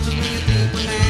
underneath the banana.